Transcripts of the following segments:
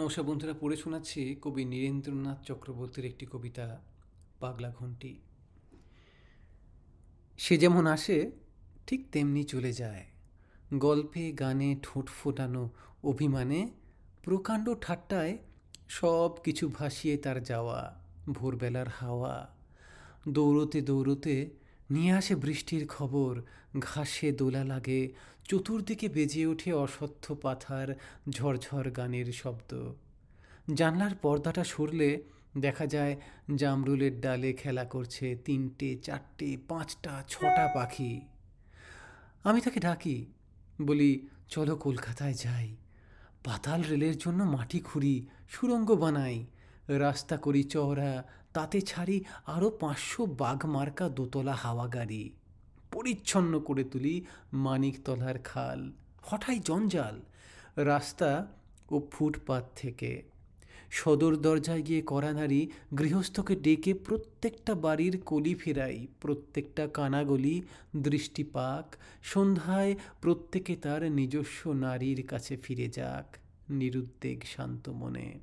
নমস্কার বন্ধুরা, পড়ে শোনাচ্ছি কবি নীরেন্দ্রনাথ চক্রবর্তীর একটি কবিতা, পাগলা ঘন্টি সে যেমন আসে, ঠিক তেমনি চলে যায়। গল্পে, গানে, ঠোঁট ফোটানো অভিমানে, প্রকাণ্ড ঠাট্টায় সব কিছু ভাসিয়ে তার যাওয়া, ভোরবেলার হাওয়া। দৌড়তে দৌড়তে নিয়ে আসে বৃষ্টির খবর। ঘাসে দোলা লাগে। চতুর্দিকে বেজে ওঠে অসত্য পাথার, ঝরঝর গানের শব্দ। জানলার পর্দাটা সরলে দেখা যায় জামরুলের ডালে খেলা করছে তিনটে, চারটে, পাঁচটা, ছটা পাখি। আমি তাকে ডাকি, বলি, চলো কলকাতায় যাই। পাতাল রেলের জন্য মাটি খুঁড়ি সুরঙ্গ বানাই। রাস্তা করি চওড়া তাতে ছাড়ি আরও পাঁচশো বাঘ মার্কা দোতলা হাওয়া গাড়ি। পরিচ্ছন্ন করে তুলি মানিকতলার খাল। হঠাৎ জঞ্জাল। রাস্তা ও ফুটপাত থেকে। সদর দরজায় গিয়ে করা নারী গৃহস্থকে ডেকে প্রত্যেকটা বাড়ির কলি ফেরাই, প্রত্যেকটা কানাগলি, দৃষ্টিপাক, সন্ধ্যায় প্রত্যেকে তার নিজস্ব নারীর কাছে ফিরে যাক, নিরুদ্বেগ শান্ত মনে।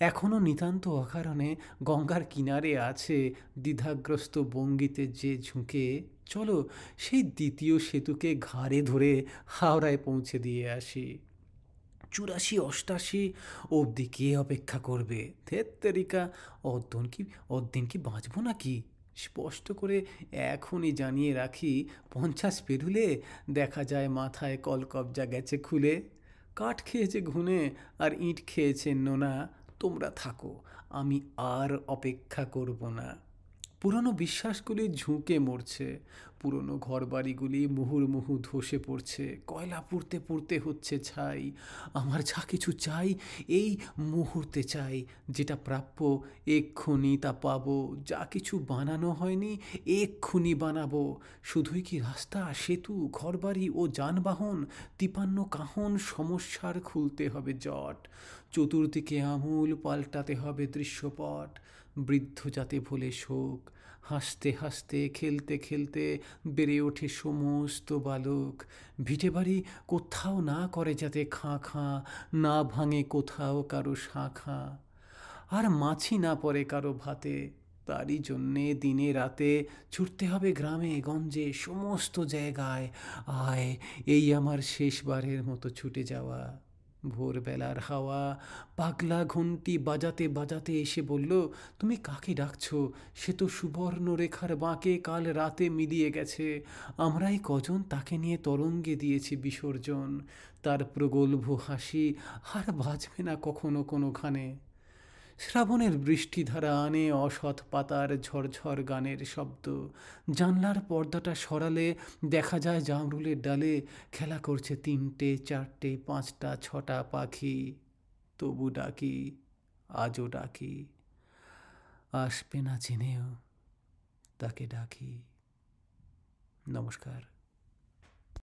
এখনও নিতান্ত অকারণে গঙ্গার কিনারে আছে দ্বিধাগ্রস্ত বঙ্গিতে যে ঝুঁকে। চলো সেই দ্বিতীয় সেতুকে ঘাড়ে ধরে হাওড়ায় পৌঁছে দিয়ে আসি। চুরাশি অষ্টাশি অবধি কে অপেক্ষা করবে? থেত্তেরিকা অদ্দিন কি অদ্দিন কি বাঁচবো নাকি? স্পষ্ট করে এখনই জানিয়ে রাখি, পঞ্চাশ পেরুলে দেখা যায় মাথায় কলকবজা গেছে খুলে। কাঠ খেয়েছে ঘুনে আর ইট খেয়েছে নোনা তোমরা থাকো আমি আর অপেক্ষা করব না। পুরনো বিশ্বাসগুলি ঝুঁকে মরছে, পুরনো ঘরবাড়িগুলি মুহুর্মুহু ধসে পড়ছে, কয়লা পুড়তে পুড়তে হচ্ছে ছাই, আমার যা কিছু চাই এই মুহূর্তে চাই, যেটা প্রাপ্য এক্ষুনি তা পাবো, যা কিছু বানানো হয়নি এক্ষুনি বানাবো, শুধুই কি রাস্তা, সেতু, ঘরবাড়ি ও যানবাহন, তিপান্ন কাহন সমস্যার খুলতে হবে জট, চতুর্দিকে আমূল পাল্টাতে হবে দৃশ্যপট বৃদ্ধ যাতে ভোলে শোক, হাসতে হাসতে, খেলতে খেলতে বেড়ে ওঠে সমস্ত বালক। ভিটে বাড়ি কোথাও না করে যাতে খাঁ খাঁ, না ভাঙে কোথাও কারও শাঁখা। আর মাছি না পড়ে কারও ভাতে, তারই জন্যে দিনে রাতে ছুটতে হবে গ্রামে, গঞ্জে, সমস্ত জায়গায়। আয়, এই আমার শেষবারের মতো ছুটে যাওয়া। ভোরবেলার হাওয়া, পাগলা ঘন্টি বাজাতে বাজাতে এসে বলল, তুমি কাকে ডাকছো? সে তো সুবর্ণরেখার বাঁকে কাল রাতে মিলিয়ে গেছে। আমরাই কজন তাকে নিয়ে তরঙ্গে দিয়েছি বিসর্জন। তার প্রগল্ভ হাসি আর বাজবে না কখনো কোনোখানে। শ্রাবণের বৃষ্টিধারা আনে অসৎ পাতার ঝরঝর গানের শব্দ। জানলার পর্দাটা সরালে দেখা যায় জামরুলের ডালে খেলা করছে তিনটে, চারটে, পাঁচটা, ছটা পাখি। তবু ডাকি, আজও ডাকি। আসবে না জেনেও, তাকে ডাকি। নমস্কার।